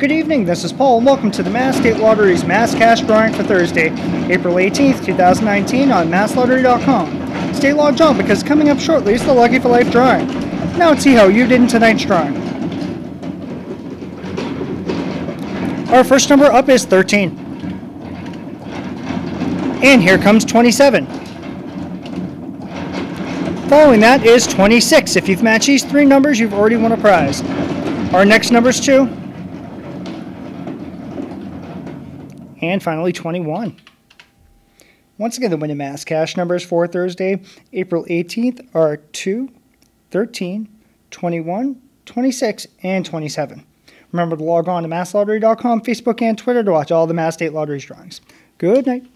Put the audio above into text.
Good evening, this is Paul, and welcome to the Mass State Lottery's Mass Cash Drawing for Thursday, April 18th, 2019 on masslottery.com. Stay logged on because coming up shortly is the Lucky for Life drawing. Now let's see how you did in tonight's drawing. Our first number up is 13. And here comes 27. Following that is 26. If you've matched these three numbers, you've already won a prize. Our next number is 2. And finally, 21. Once again, the winning mass cash numbers for Thursday, April 18th are 2, 13, 21, 26, and 27. Remember to log on to masslottery.com, Facebook, and Twitter to watch all the Mass State Lottery's drawings. Good night.